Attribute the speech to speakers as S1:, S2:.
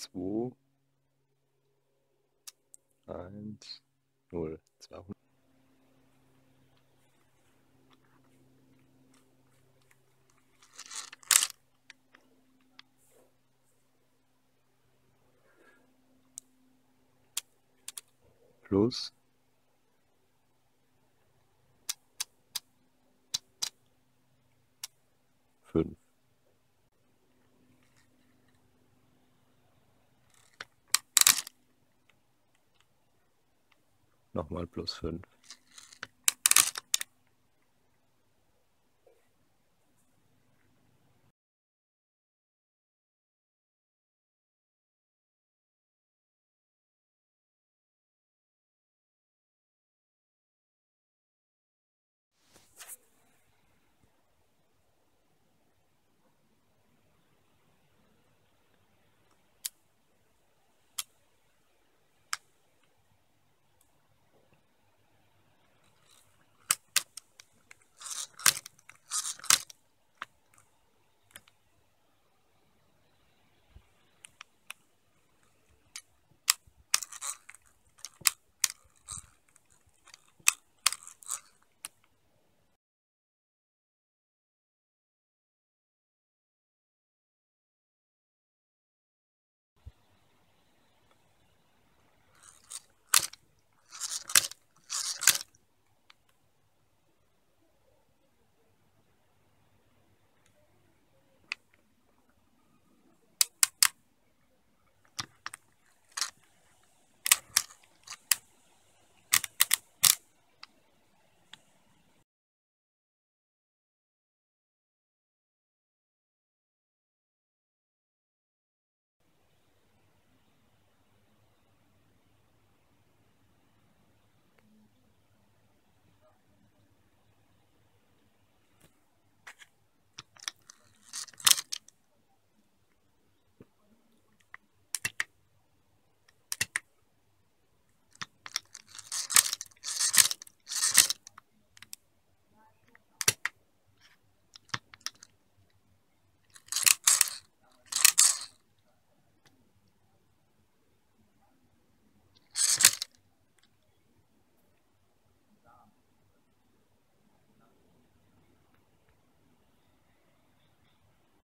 S1: 2, 1, 0, 200. plus fünf. Nochmal plus fünf.